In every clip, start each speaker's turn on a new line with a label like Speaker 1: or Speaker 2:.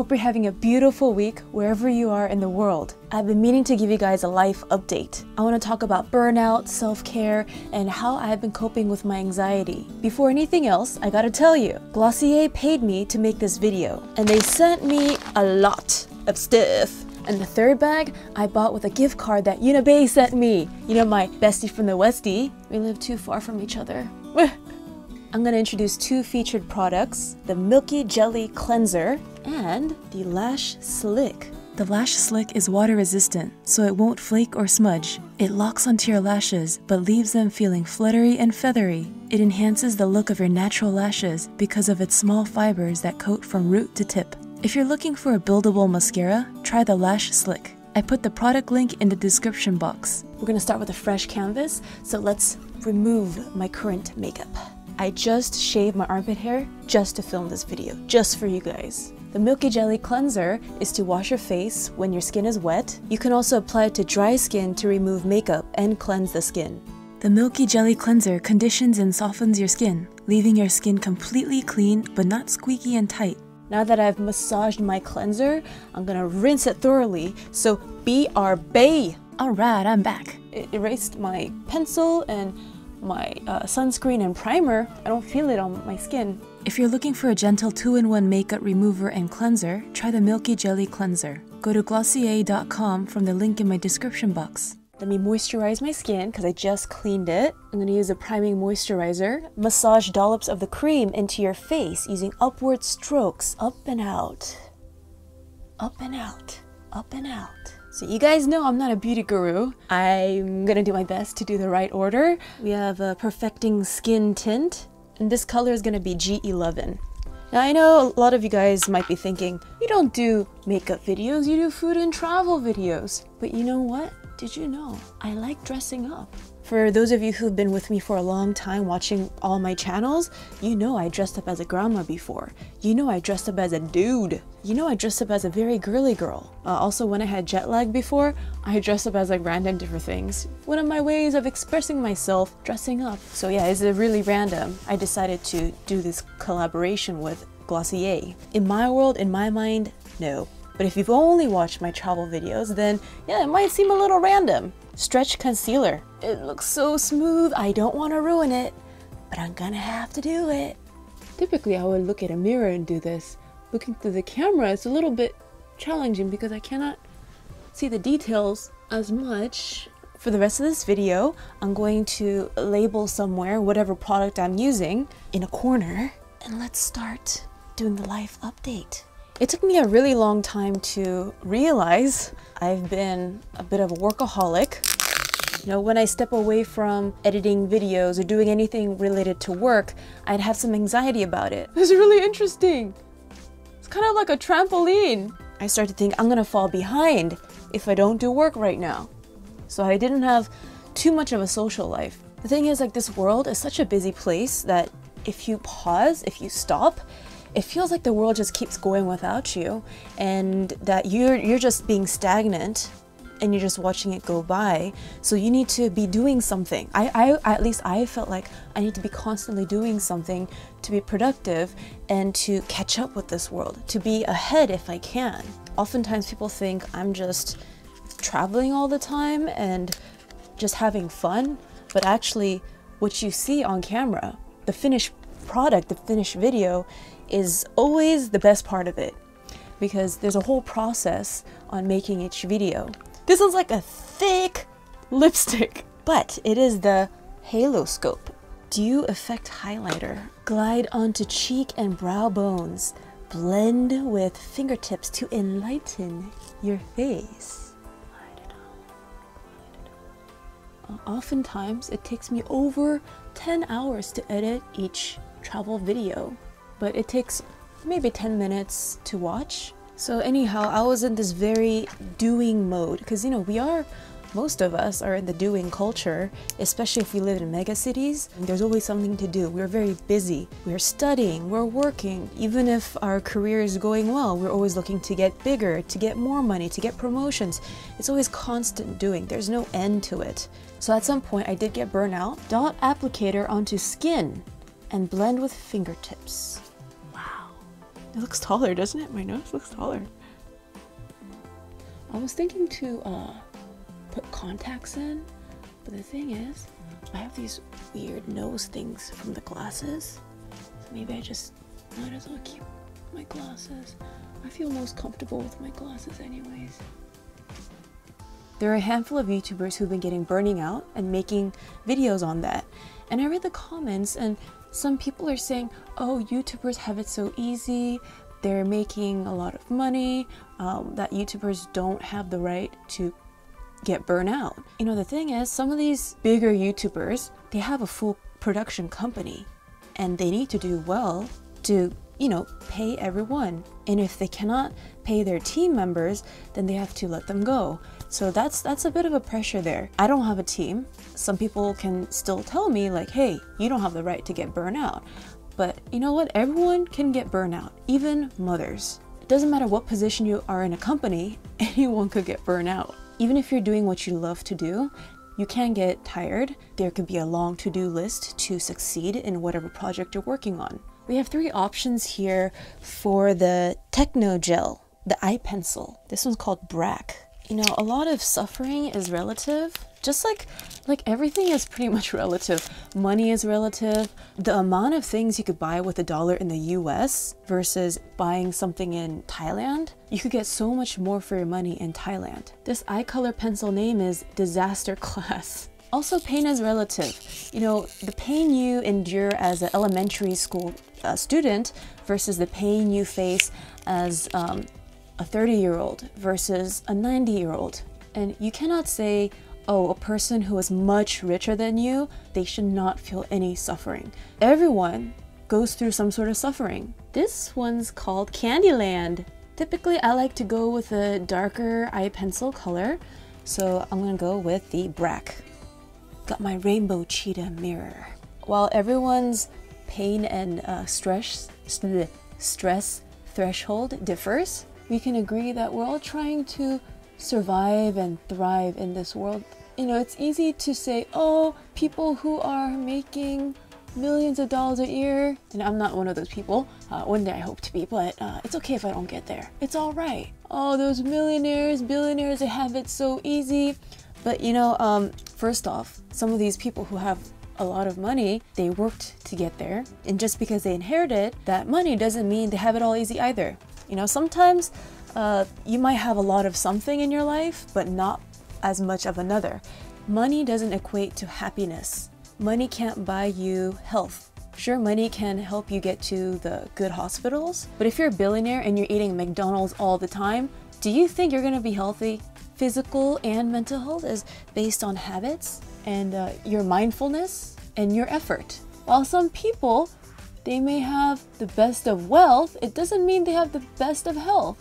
Speaker 1: Hope you're having a beautiful week wherever you are in the world. I've been meaning to give you guys a life update. I want to talk about burnout, self care, and how I've been coping with my anxiety. Before anything else, I gotta tell you Glossier paid me to make this video, and they sent me a lot of stuff. And the third bag I bought with a gift card that Unibay sent me. You know, my bestie from the Westie. We live too far from each other. I'm gonna introduce two featured products the Milky Jelly Cleanser and the Lash Slick. The Lash Slick is water resistant, so it won't flake or smudge. It locks onto your lashes, but leaves them feeling fluttery and feathery. It enhances the look of your natural lashes because of its small fibers that coat from root to tip. If you're looking for a buildable mascara, try the Lash Slick. I put the product link in the description box. We're gonna start with a fresh canvas, so let's remove my current makeup. I just shaved my armpit hair just to film this video, just for you guys. The Milky Jelly Cleanser is to wash your face when your skin is wet. You can also apply it to dry skin to remove makeup and cleanse the skin. The Milky Jelly Cleanser conditions and softens your skin, leaving your skin completely clean but not squeaky and tight. Now that I've massaged my cleanser, I'm gonna rinse it thoroughly, so BRB! Alright, I'm back. It erased my pencil and my uh, sunscreen and primer, I don't feel it on my skin. If you're looking for a gentle 2-in-1 makeup remover and cleanser, try the Milky Jelly Cleanser. Go to glossier.com from the link in my description box. Let me moisturize my skin because I just cleaned it. I'm going to use a priming moisturizer. Massage dollops of the cream into your face using upward strokes up and out. Up and out. Up and out. So you guys know I'm not a beauty guru. I'm gonna do my best to do the right order. We have a perfecting skin tint, and this color is gonna be G11. Now I know a lot of you guys might be thinking, you don't do makeup videos, you do food and travel videos. But you know what? Did you know? I like dressing up. For those of you who've been with me for a long time watching all my channels, you know I dressed up as a grandma before. You know I dressed up as a dude. You know I dressed up as a very girly girl. Uh, also, when I had jet lag before, I dressed up as like random different things. One of my ways of expressing myself, dressing up. So yeah, it's a really random. I decided to do this collaboration with Glossier. In my world, in my mind, no. But if you've only watched my travel videos, then yeah, it might seem a little random. Stretch concealer. It looks so smooth, I don't want to ruin it, but I'm gonna have to do it. Typically, I would look at a mirror and do this. Looking through the camera, it's a little bit challenging because I cannot see the details as much. For the rest of this video, I'm going to label somewhere whatever product I'm using in a corner. And let's start doing the life update. It took me a really long time to realize I've been a bit of a workaholic. You know, when I step away from editing videos or doing anything related to work, I'd have some anxiety about it. It's really interesting. It's kind of like a trampoline. I start to think I'm gonna fall behind if I don't do work right now. So I didn't have too much of a social life. The thing is, like, this world is such a busy place that if you pause, if you stop, it feels like the world just keeps going without you and that you're you're just being stagnant and you're just watching it go by. So you need to be doing something. I, I at least i felt like i need to be constantly doing something to be productive and to catch up with this world to be ahead if i can. Oftentimes people think i'm just traveling all the time and just having fun but actually what you see on camera the finished product the finished video is always the best part of it because there's a whole process on making each video. This one's like a thick lipstick, but it is the Haloscope Dew Effect Highlighter. Glide onto cheek and brow bones. Blend with fingertips to enlighten your face. Oftentimes, it takes me over 10 hours to edit each travel video but it takes maybe 10 minutes to watch. So anyhow, I was in this very doing mode because you know, we are most of us are in the doing culture, especially if we live in mega cities. There's always something to do. We're very busy. We're studying, we're working. Even if our career is going well, we're always looking to get bigger, to get more money, to get promotions. It's always constant doing. There's no end to it. So at some point I did get burnout. Dot applicator onto skin and blend with fingertips. It looks taller, doesn't it? My nose looks taller. I was thinking to uh, put contacts in, but the thing is, I have these weird nose things from the glasses. So maybe I just might as well keep my glasses. I feel most comfortable with my glasses anyways. There are a handful of YouTubers who've been getting burning out and making videos on that. And I read the comments and some people are saying, oh, YouTubers have it so easy, they're making a lot of money, um, that YouTubers don't have the right to get burnout. You know, the thing is, some of these bigger YouTubers, they have a full production company and they need to do well to, you know, pay everyone. And if they cannot pay their team members, then they have to let them go. So that's that's a bit of a pressure there. I don't have a team. Some people can still tell me like, "Hey, you don't have the right to get burnout." But you know what? Everyone can get burnout, even mothers. It doesn't matter what position you are in a company, anyone could get burnout. Even if you're doing what you love to do, you can get tired. There could be a long to-do list to succeed in whatever project you're working on. We have three options here for the Techno Gel, the eye pencil. This one's called Brack. You know, a lot of suffering is relative. Just like like everything is pretty much relative. Money is relative. The amount of things you could buy with a dollar in the US versus buying something in Thailand, you could get so much more for your money in Thailand. This eye color pencil name is Disaster Class. Also, pain is relative. You know, the pain you endure as an elementary school uh, student versus the pain you face as um, a 30 year old versus a 90 year old. And you cannot say, oh, a person who is much richer than you, they should not feel any suffering. Everyone goes through some sort of suffering. This one's called Candyland. Typically, I like to go with a darker eye pencil color, so I'm gonna go with the Brack. Got my rainbow cheetah mirror. While everyone's pain and uh, stress, stress threshold differs, we can agree that we're all trying to survive and thrive in this world. You know, it's easy to say, oh, people who are making millions of dollars a year, and I'm not one of those people. Uh, one day I hope to be, but uh, it's okay if I don't get there. It's all right. Oh, those millionaires, billionaires, they have it so easy. But you know, um, first off, some of these people who have a lot of money, they worked to get there. And just because they inherited that money doesn't mean they have it all easy either. You know, sometimes uh, you might have a lot of something in your life, but not as much of another. Money doesn't equate to happiness. Money can't buy you health. Sure, money can help you get to the good hospitals, but if you're a billionaire and you're eating McDonald's all the time, do you think you're gonna be healthy? Physical and mental health is based on habits and uh, your mindfulness and your effort. While some people they may have the best of wealth, it doesn't mean they have the best of health.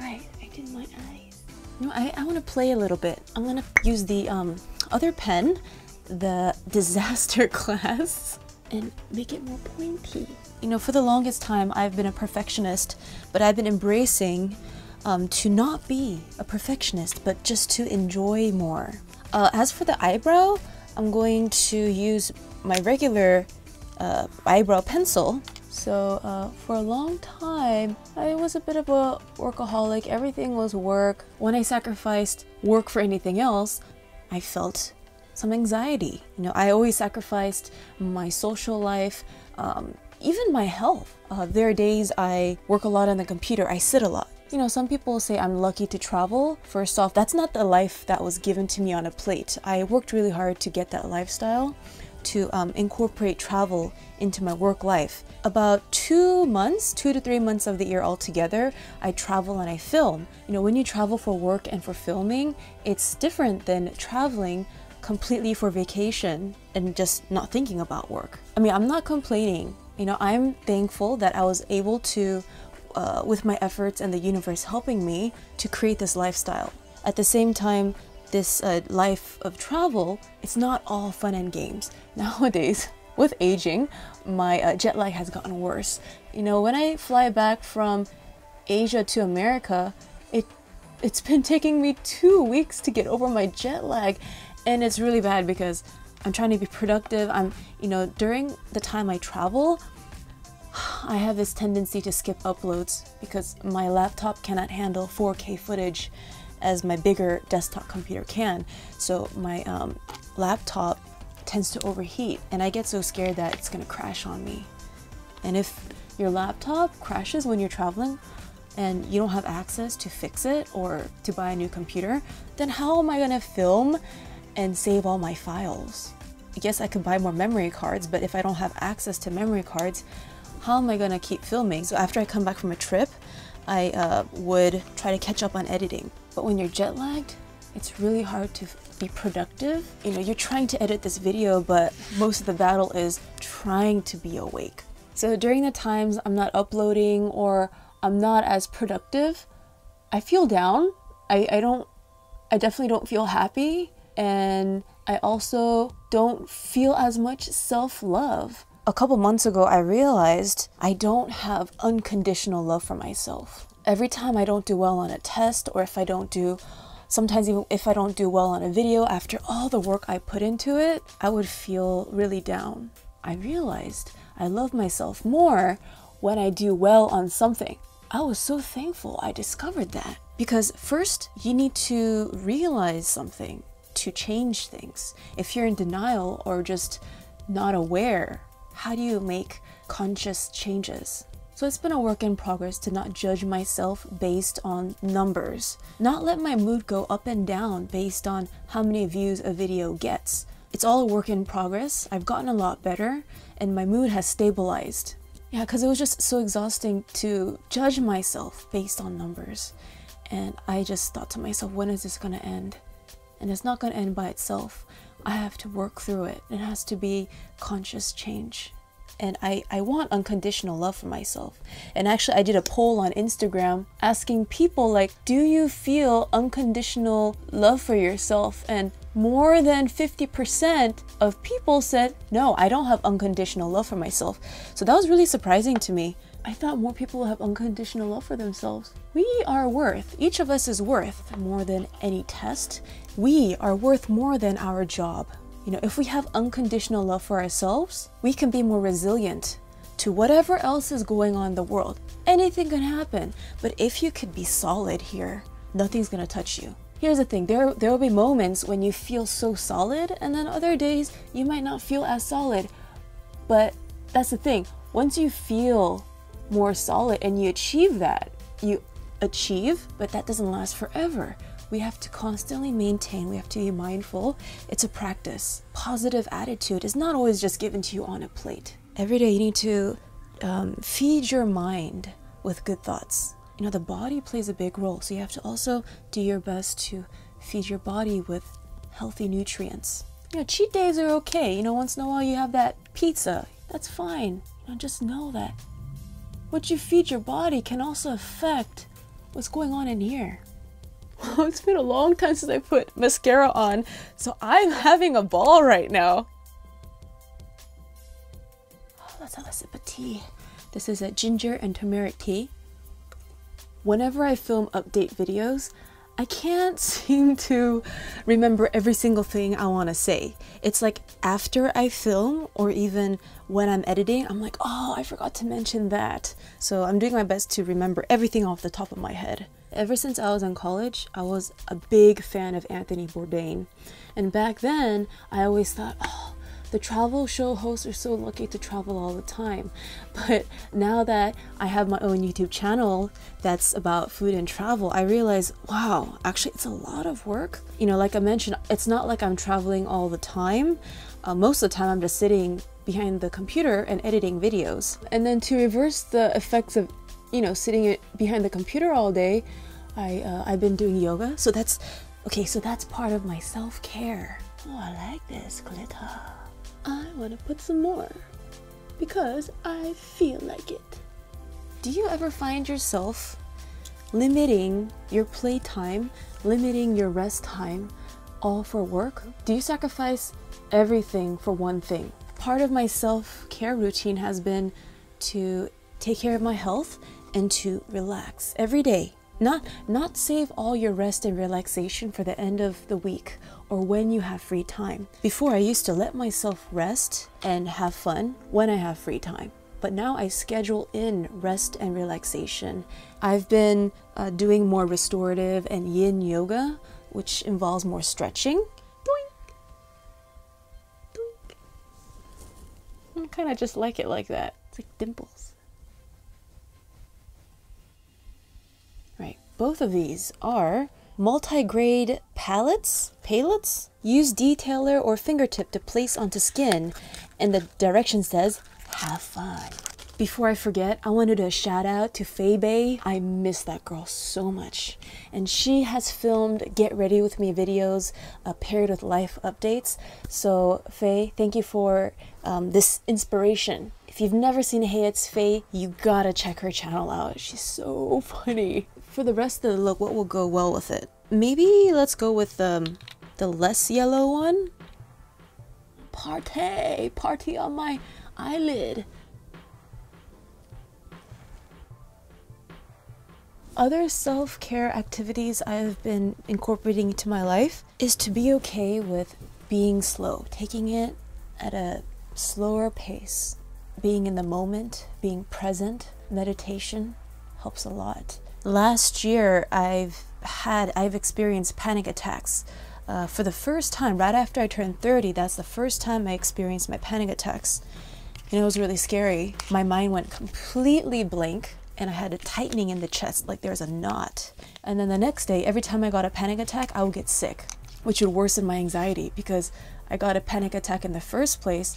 Speaker 1: Right, I did my eyes. No, I, I want to play a little bit. I'm going to use the um, other pen, the disaster class, and make it more pointy. You know, for the longest time, I've been a perfectionist, but I've been embracing um, to not be a perfectionist, but just to enjoy more. Uh, as for the eyebrow, I'm going to use my regular uh, eyebrow pencil. So uh, for a long time, I was a bit of a workaholic. Everything was work. When I sacrificed work for anything else, I felt some anxiety. You know, I always sacrificed my social life, um, even my health. Uh, there are days I work a lot on the computer. I sit a lot. You know, some people say I'm lucky to travel. First off, that's not the life that was given to me on a plate. I worked really hard to get that lifestyle to um, incorporate travel into my work life. About two months, two to three months of the year altogether, I travel and I film. You know, when you travel for work and for filming, it's different than traveling completely for vacation and just not thinking about work. I mean, I'm not complaining. You know, I'm thankful that I was able to, uh, with my efforts and the universe helping me, to create this lifestyle. At the same time, this uh, life of travel, it's not all fun and games. Nowadays, with aging, my uh, jet lag has gotten worse. You know, when I fly back from Asia to America, it it's been taking me two weeks to get over my jet lag, and it's really bad because I'm trying to be productive. I'm, you know, during the time I travel, I have this tendency to skip uploads because my laptop cannot handle 4K footage as my bigger desktop computer can. So my um, laptop tends to overheat and I get so scared that it's gonna crash on me. And if your laptop crashes when you're traveling and you don't have access to fix it or to buy a new computer, then how am I gonna film and save all my files? I guess I could buy more memory cards, but if I don't have access to memory cards, how am I gonna keep filming? So after I come back from a trip, I uh, would try to catch up on editing. But when you're jet lagged, it's really hard to be productive. You know, you're trying to edit this video, but most of the battle is trying to be awake. So during the times I'm not uploading or I'm not as productive, I feel down. I, I don't, I definitely don't feel happy. And I also don't feel as much self love a couple months ago, I realized I don't have unconditional love for myself. Every time I don't do well on a test, or if I don't do, sometimes even if I don't do well on a video, after all the work I put into it, I would feel really down. I realized I love myself more when I do well on something. I was so thankful I discovered that. Because first, you need to realize something to change things. If you're in denial or just not aware, how do you make conscious changes? So it's been a work in progress to not judge myself based on numbers, not let my mood go up and down based on how many views a video gets. It's all a work in progress. I've gotten a lot better and my mood has stabilized. Yeah, because it was just so exhausting to judge myself based on numbers. And I just thought to myself, when is this going to end? And it's not going to end by itself. I have to work through it. It has to be conscious change. And I, I want unconditional love for myself. And actually, I did a poll on Instagram asking people, like, do you feel unconditional love for yourself? And more than 50% of people said, no, I don't have unconditional love for myself. So that was really surprising to me. I thought more people have unconditional love for themselves. We are worth, each of us is worth more than any test. We are worth more than our job. You know, if we have unconditional love for ourselves, we can be more resilient to whatever else is going on in the world. Anything can happen, but if you could be solid here, nothing's gonna touch you. Here's the thing there, there will be moments when you feel so solid, and then other days you might not feel as solid. But that's the thing, once you feel more solid and you achieve that. You achieve, but that doesn't last forever. We have to constantly maintain, we have to be mindful. It's a practice. Positive attitude is not always just given to you on a plate. Every day you need to um, feed your mind with good thoughts. You know, the body plays a big role, so you have to also do your best to feed your body with healthy nutrients. You know, cheat days are okay. You know, once in a while you have that pizza. That's fine. You know, just know that what you feed your body can also affect what's going on in here. it's been a long time since I put mascara on, so I'm having a ball right now. Oh, let's have a sip of tea. This is a ginger and turmeric tea. Whenever I film update videos, I can't seem to remember every single thing I want to say. It's like after I film or even when I'm editing, I'm like, oh, I forgot to mention that. So I'm doing my best to remember everything off the top of my head. Ever since I was in college, I was a big fan of Anthony Bourdain. And back then, I always thought, oh, the travel show hosts are so lucky to travel all the time. But now that I have my own YouTube channel that's about food and travel, I realize, wow, actually, it's a lot of work. You know, like I mentioned, it's not like I'm traveling all the time. Uh, most of the time, I'm just sitting behind the computer and editing videos. And then to reverse the effects of, you know, sitting behind the computer all day, I, uh, I've been doing yoga. So that's, okay, so that's part of my self care. Oh, I like this glitter. I want to put some more because I feel like it. Do you ever find yourself limiting your playtime, limiting your rest time, all for work? Do you sacrifice everything for one thing? Part of my self care routine has been to take care of my health and to relax every day. Not, not save all your rest and relaxation for the end of the week or when you have free time. Before, I used to let myself rest and have fun when I have free time. but now I schedule in rest and relaxation. I've been uh, doing more restorative and yin yoga, which involves more stretching. Doink. Doink. I kind of just like it like that. It's like dimples. Both of these are multi-grade palettes, palettes? Use detailer or fingertip to place onto skin, and the direction says, have fun. Before I forget, I wanted to shout out to Faye Bay. I miss that girl so much. And she has filmed Get Ready With Me videos uh, paired with life updates. So, Faye, thank you for um, this inspiration. If you've never seen Hey It's Faye, you gotta check her channel out. She's so funny. For the rest of the look, what will go well with it? Maybe let's go with um, the less yellow one. Party, party on my eyelid. Other self care activities I've been incorporating into my life is to be okay with being slow, taking it at a slower pace, being in the moment, being present. Meditation helps a lot. Last year, I've had, I've experienced panic attacks. Uh, for the first time, right after I turned 30, that's the first time I experienced my panic attacks. And it was really scary. My mind went completely blank and I had a tightening in the chest, like there's a knot. And then the next day, every time I got a panic attack, I would get sick, which would worsen my anxiety because I got a panic attack in the first place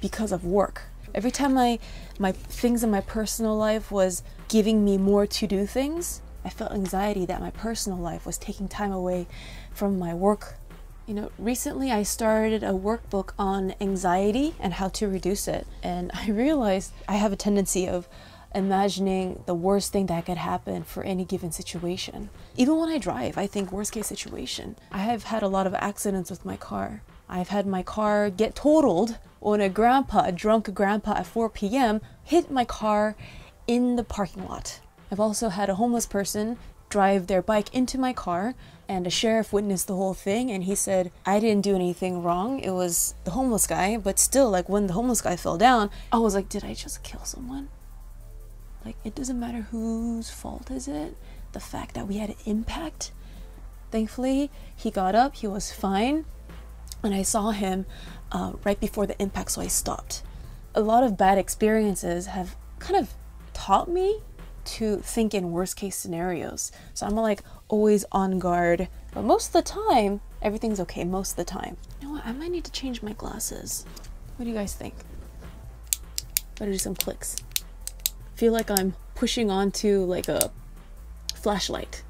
Speaker 1: because of work. Every time my my things in my personal life was giving me more to do things, I felt anxiety that my personal life was taking time away from my work. You know, recently I started a workbook on anxiety and how to reduce it, and I realized I have a tendency of imagining the worst thing that could happen for any given situation. Even when I drive, I think worst case situation. I have had a lot of accidents with my car. I've had my car get totaled when a grandpa, a drunk grandpa at 4 p.m., hit my car in the parking lot. I've also had a homeless person drive their bike into my car and a sheriff witnessed the whole thing and he said i didn't do anything wrong it was the homeless guy but still like when the homeless guy fell down i was like did i just kill someone like it doesn't matter whose fault is it the fact that we had an impact thankfully he got up he was fine and i saw him uh, right before the impact so i stopped a lot of bad experiences have kind of taught me to think in worst case scenarios. So I'm like always on guard. But most of the time, everything's okay most of the time. You know what? I might need to change my glasses. What do you guys think? Better do some clicks. Feel like I'm pushing onto like a flashlight.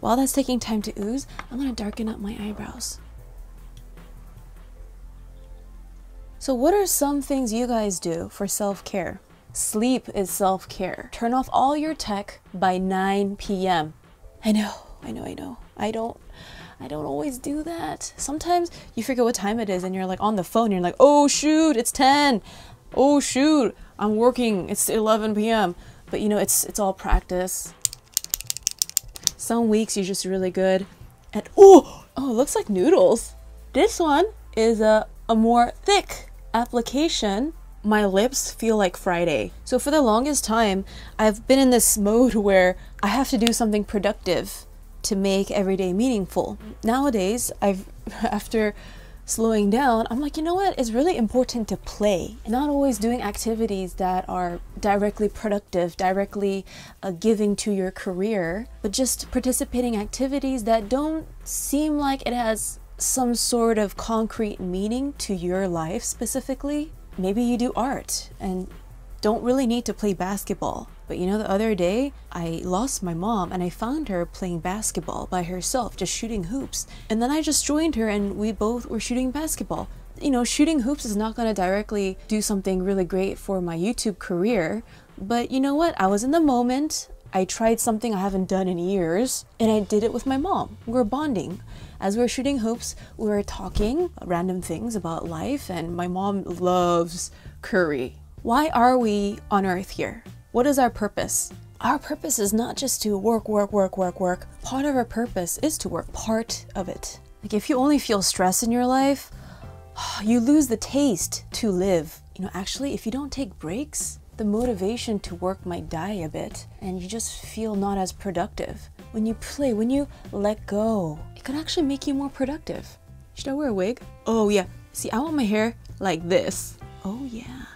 Speaker 1: While that's taking time to ooze, I'm gonna darken up my eyebrows. So, what are some things you guys do for self care? Sleep is self care. Turn off all your tech by 9 p.m. I know, I know, I know. I don't. I don't always do that. Sometimes you forget what time it is and you're like on the phone, you're like, oh shoot, it's 10. Oh shoot, I'm working, it's 11 p.m. But you know, it's it's all practice. Some weeks you're just really good at oh oh it looks like noodles. This one is a, a more thick application, my lips feel like Friday. So for the longest time, I've been in this mode where I have to do something productive to make every day meaningful. Nowadays, I've after slowing down, I'm like, you know what? It's really important to play. Not always doing activities that are directly productive, directly uh, giving to your career, but just participating activities that don't seem like it has some sort of concrete meaning to your life specifically. Maybe you do art and don't really need to play basketball. But you know, the other day I lost my mom and I found her playing basketball by herself, just shooting hoops. And then I just joined her and we both were shooting basketball. You know, shooting hoops is not going to directly do something really great for my YouTube career. But you know what? I was in the moment. I tried something I haven't done in years and I did it with my mom. We're bonding. As we were shooting hoops, we were talking random things about life, and my mom loves curry. Why are we on earth here? What is our purpose? Our purpose is not just to work, work, work, work, work. Part of our purpose is to work, part of it. Like if you only feel stress in your life, you lose the taste to live. You know, actually, if you don't take breaks, the motivation to work might die a bit and you just feel not as productive. When you play, when you let go, it can actually make you more productive. Should I wear a wig? Oh, yeah. See, I want my hair like this. Oh, yeah.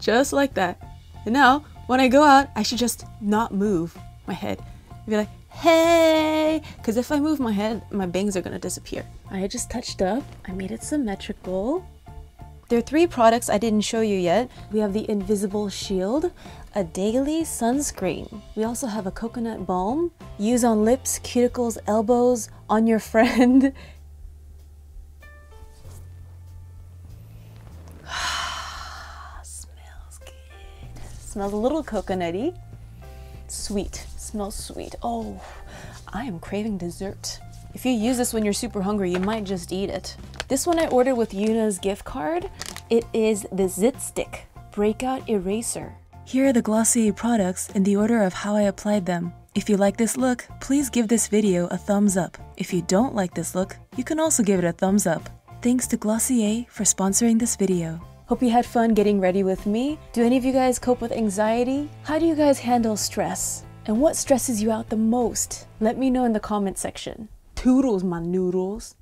Speaker 1: Just like that. And now, when I go out, I should just not move my head. Be like, hey! Because if I move my head, my bangs are gonna disappear. I just touched up. I made it symmetrical. There are three products I didn't show you yet. We have the Invisible Shield, a daily sunscreen. We also have a coconut balm. Use on lips, cuticles, elbows, on your friend. Smells a little coconutty. Sweet. Smells sweet. Oh, I am craving dessert. If you use this when you're super hungry, you might just eat it. This one I ordered with Yuna's gift card. It is the Zit Stick Breakout Eraser. Here are the Glossier products in the order of how I applied them. If you like this look, please give this video a thumbs up. If you don't like this look, you can also give it a thumbs up. Thanks to Glossier for sponsoring this video. Hope you had fun getting ready with me. Do any of you guys cope with anxiety? How do you guys handle stress? And what stresses you out the most? Let me know in the comment section. Toodles, my noodles.